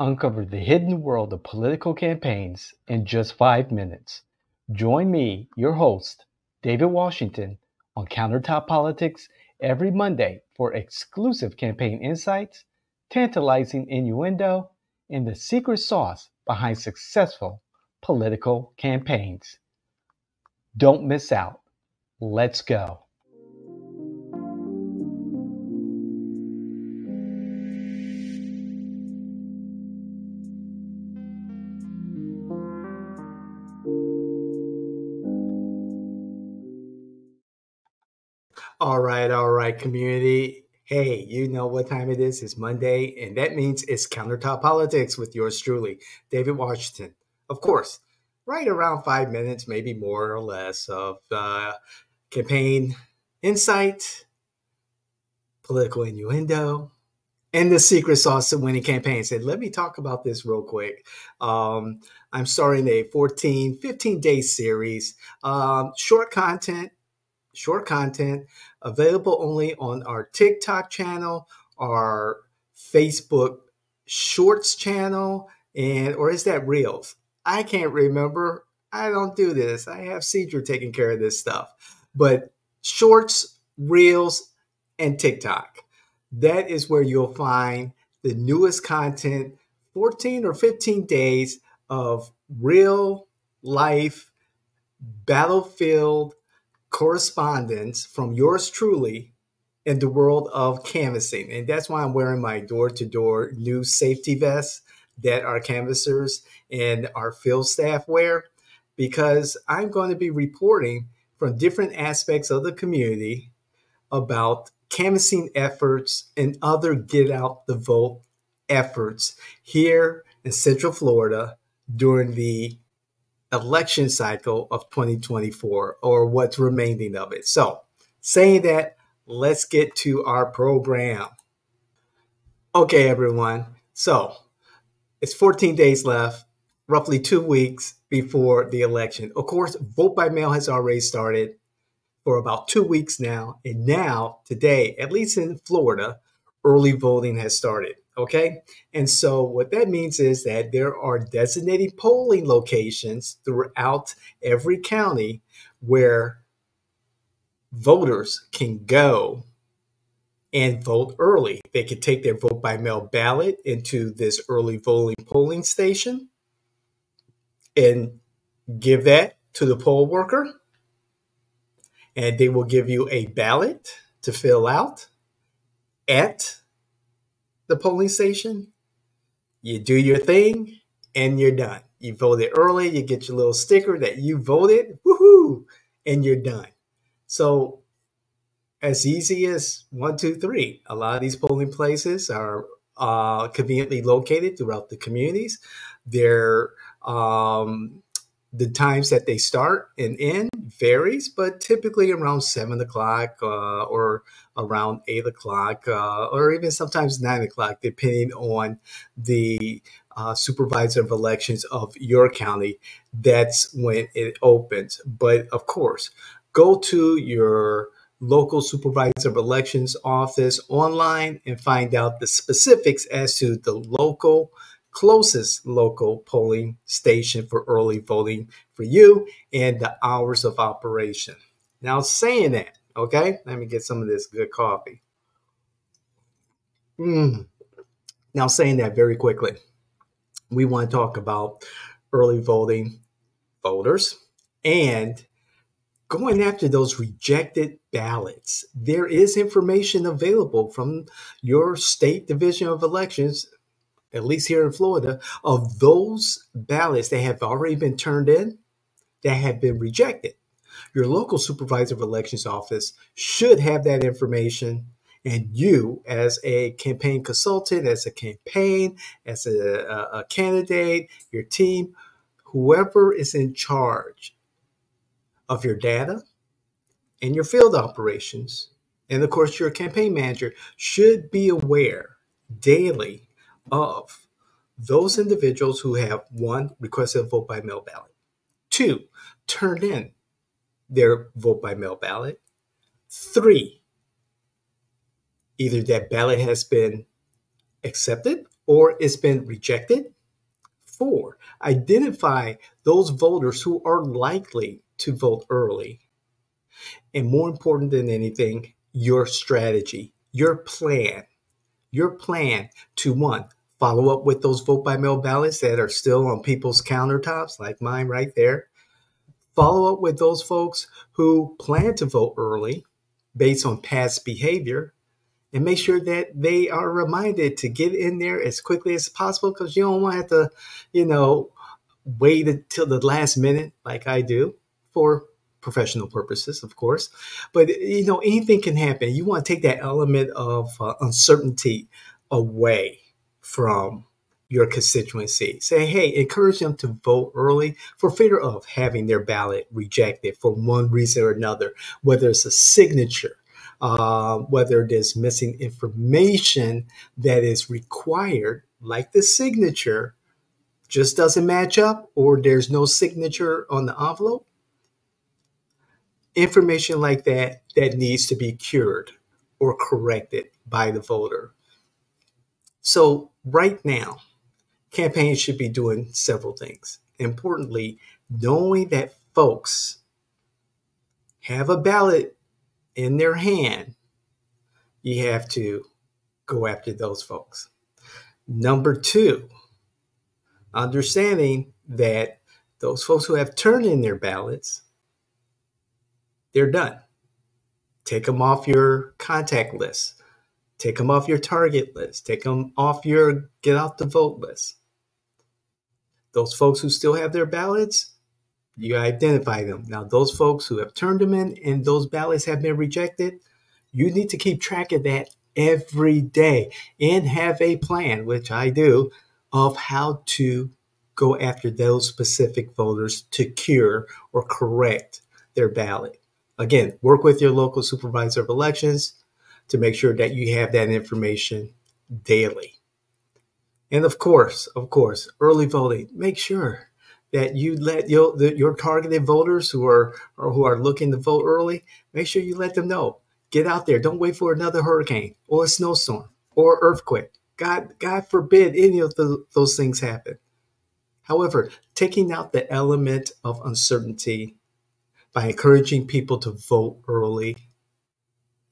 Uncover the hidden world of political campaigns in just five minutes. Join me, your host, David Washington, on Countertop Politics every Monday for exclusive campaign insights, tantalizing innuendo, and the secret sauce behind successful political campaigns. Don't miss out. Let's go. Right, community. Hey, you know what time it is? It's Monday, and that means it's Countertop Politics with yours truly, David Washington. Of course, right around five minutes, maybe more or less, of uh, campaign insight, political innuendo, and the secret sauce to winning campaigns. And let me talk about this real quick. Um, I'm starting a 14, 15 day series, um, short content, short content available only on our TikTok channel, our Facebook Shorts channel, and or is that Reels? I can't remember. I don't do this. I have Cedric taking care of this stuff. But Shorts, Reels, and TikTok. That is where you'll find the newest content, 14 or 15 days of real life battlefield correspondence from yours truly in the world of canvassing. And that's why I'm wearing my door to door new safety vest that our canvassers and our field staff wear because I'm going to be reporting from different aspects of the community about canvassing efforts and other get out the vote efforts here in Central Florida during the election cycle of 2024 or what's remaining of it. So, saying that, let's get to our program. Okay, everyone. So, it's 14 days left, roughly two weeks before the election. Of course, vote by mail has already started for about two weeks now. And now, today, at least in Florida, early voting has started. Okay. And so what that means is that there are designated polling locations throughout every county where voters can go and vote early. They could take their vote by mail ballot into this early voting polling station and give that to the poll worker. And they will give you a ballot to fill out at the polling station, you do your thing, and you're done. You voted early, you get your little sticker that you voted, woohoo, and you're done. So, as easy as one, two, three. A lot of these polling places are uh, conveniently located throughout the communities. They're um, the times that they start and end varies, but typically around seven o'clock uh, or around eight o'clock, uh, or even sometimes nine o'clock, depending on the uh, supervisor of elections of your county. That's when it opens. But of course, go to your local supervisor of elections office online and find out the specifics as to the local closest local polling station for early voting for you and the hours of operation. Now, saying that, okay, let me get some of this good coffee. Mm. Now, saying that very quickly, we want to talk about early voting voters and going after those rejected ballots. There is information available from your state division of elections at least here in Florida, of those ballots that have already been turned in that have been rejected. Your local supervisor of elections office should have that information. And you, as a campaign consultant, as a campaign, as a, a, a candidate, your team, whoever is in charge of your data and your field operations, and of course, your campaign manager should be aware daily of those individuals who have one requested a vote by mail ballot, two turned in their vote by mail ballot, three either that ballot has been accepted or it's been rejected. Four, identify those voters who are likely to vote early. And more important than anything, your strategy, your plan, your plan to one, follow up with those vote by mail ballots that are still on people's countertops, like mine right there. Follow up with those folks who plan to vote early based on past behavior and make sure that they are reminded to get in there as quickly as possible because you don't want to have to, you know, wait until the last minute like I do for professional purposes, of course. But, you know, anything can happen. You want to take that element of uh, uncertainty away from your constituency. Say, hey, encourage them to vote early for fear of having their ballot rejected for one reason or another, whether it's a signature, uh, whether there's missing information that is required, like the signature, just doesn't match up, or there's no signature on the envelope. Information like that that needs to be cured or corrected by the voter. So, right now, campaigns should be doing several things. Importantly, knowing that folks have a ballot in their hand, you have to go after those folks. Number two, understanding that those folks who have turned in their ballots, they're done. Take them off your contact list. Take them off your target list. Take them off your get out the vote list. Those folks who still have their ballots, you identify them. Now, those folks who have turned them in and those ballots have been rejected, you need to keep track of that every day and have a plan, which I do, of how to go after those specific voters to cure or correct their ballot. Again, work with your local supervisor of elections to make sure that you have that information daily. And of course, of course, early voting, make sure that you let your, the, your targeted voters who are or who are looking to vote early, make sure you let them know. Get out there. Don't wait for another hurricane or a snowstorm or earthquake. God, God forbid any of the, those things happen. However, taking out the element of uncertainty by encouraging people to vote early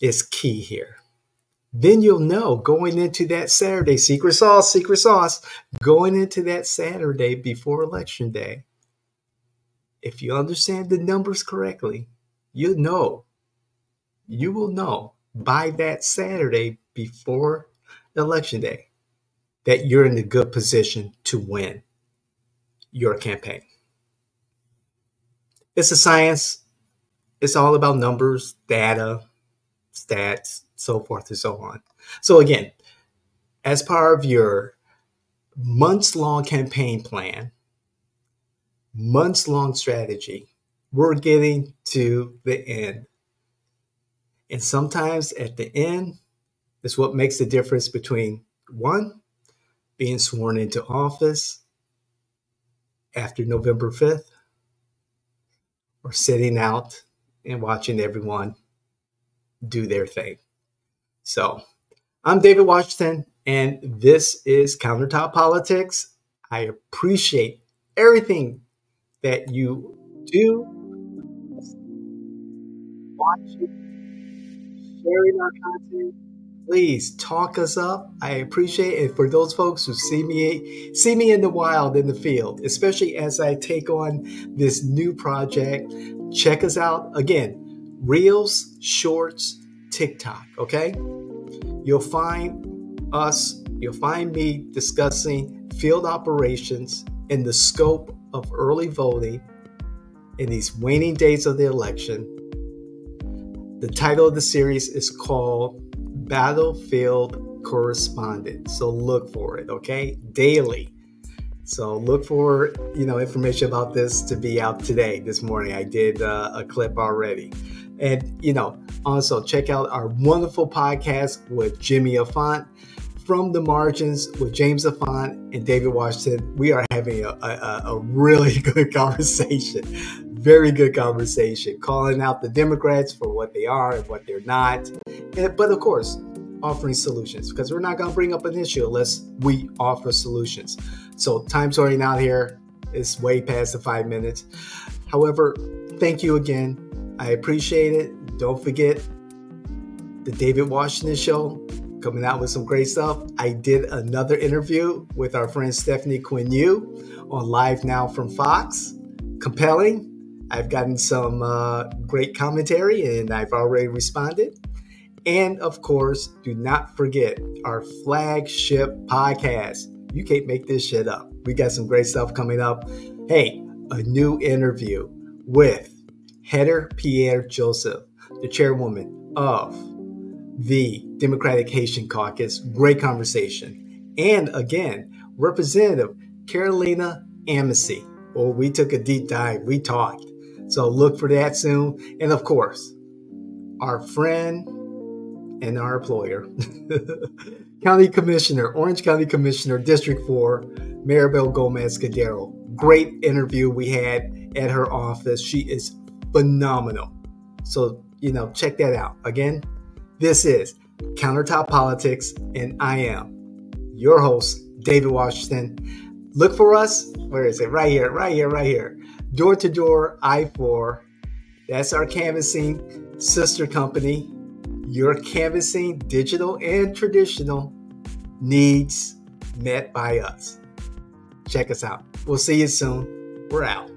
is key here. Then you'll know going into that Saturday, secret sauce, secret sauce, going into that Saturday before election day, if you understand the numbers correctly, you'll know, you will know by that Saturday before election day that you're in a good position to win your campaign. It's a science. It's all about numbers, data, stats, so forth and so on. So, again, as part of your months long campaign plan, months long strategy, we're getting to the end. And sometimes at the end is what makes the difference between one, being sworn into office after November 5th, or sitting out and watching everyone do their thing. So I'm David Washington, and this is Countertop Politics. I appreciate everything that you do, watching, sharing our content. Please talk us up. I appreciate it for those folks who see me see me in the wild in the field, especially as I take on this new project. Check us out again. Reels, shorts, TikTok, okay? You'll find us, you'll find me discussing field operations in the scope of early voting in these waning days of the election. The title of the series is called Battlefield Correspondent. So look for it, okay? Daily. So look for you know information about this to be out today. This morning I did uh, a clip already. And, you know, also check out our wonderful podcast with Jimmy Afant from the margins with James Afant and David Washington. We are having a, a, a really good conversation, very good conversation, calling out the Democrats for what they are and what they're not. And, but of course, offering solutions because we're not going to bring up an issue unless we offer solutions. So, time's running out here. It's way past the five minutes. However, thank you again. I appreciate it. Don't forget the David Washington Show coming out with some great stuff. I did another interview with our friend Stephanie Quinn Yu on Live Now from Fox. Compelling. I've gotten some uh, great commentary and I've already responded. And of course, do not forget our flagship podcast. You can't make this shit up. We got some great stuff coming up. Hey, a new interview with Heather Pierre Joseph, the chairwoman of the Democratic Haitian Caucus. Great conversation. And again, Representative Carolina Amesty. Well, we took a deep dive. We talked. So look for that soon. And of course, our friend and our employer, County Commissioner, Orange County Commissioner, District 4, Maribel Gomez Cordero. Great interview we had at her office. She is phenomenal. So, you know, check that out. Again, this is Countertop Politics, and I am your host, David Washington. Look for us. Where is it? Right here, right here, right here. Door to Door I4. That's our canvassing sister company. Your canvassing, digital and traditional, needs met by us. Check us out. We'll see you soon. We're out.